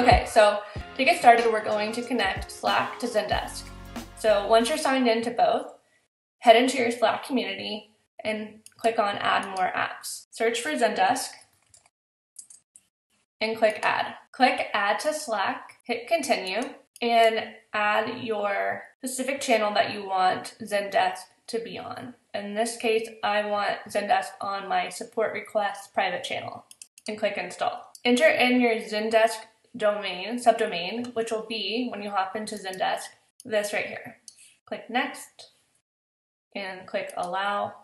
Okay, so to get started, we're going to connect Slack to Zendesk. So once you're signed into both, head into your Slack community and click on Add More Apps. Search for Zendesk and click Add. Click Add to Slack, hit Continue, and add your specific channel that you want Zendesk to be on. In this case, I want Zendesk on my support requests private channel and click install. Enter in your Zendesk domain, subdomain, which will be, when you hop into Zendesk, this right here. Click next and click allow,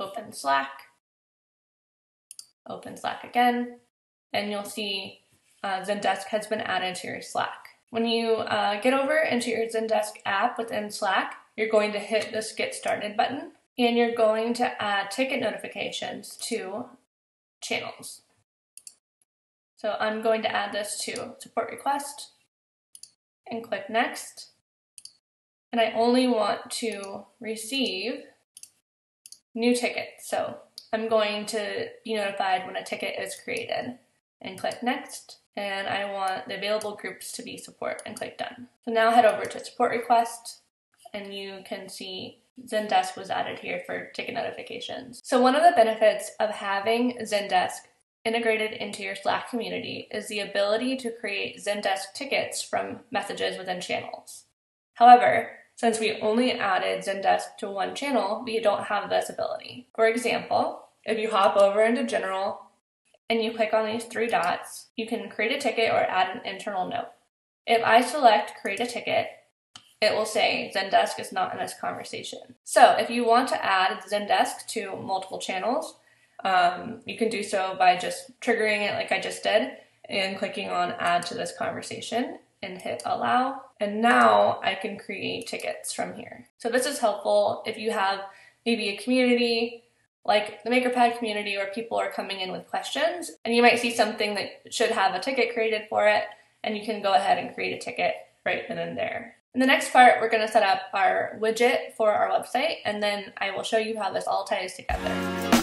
open Slack, open Slack again, and you'll see uh, Zendesk has been added to your Slack. When you uh, get over into your Zendesk app within Slack, you're going to hit this Get Started button and you're going to add ticket notifications to channels. So I'm going to add this to support request and click next. And I only want to receive new tickets. So I'm going to be notified when a ticket is created and click next. And I want the available groups to be support and click done. So now head over to support request and you can see Zendesk was added here for ticket notifications. So one of the benefits of having Zendesk integrated into your Slack community is the ability to create Zendesk tickets from messages within channels. However, since we only added Zendesk to one channel, we don't have this ability. For example, if you hop over into General and you click on these three dots, you can create a ticket or add an internal note. If I select create a ticket, it will say Zendesk is not in this conversation. So if you want to add Zendesk to multiple channels, um, you can do so by just triggering it like I just did and clicking on add to this conversation and hit allow. And now I can create tickets from here. So this is helpful if you have maybe a community like the MakerPad community where people are coming in with questions and you might see something that should have a ticket created for it and you can go ahead and create a ticket right then and there. In the next part, we're going to set up our widget for our website and then I will show you how this all ties together.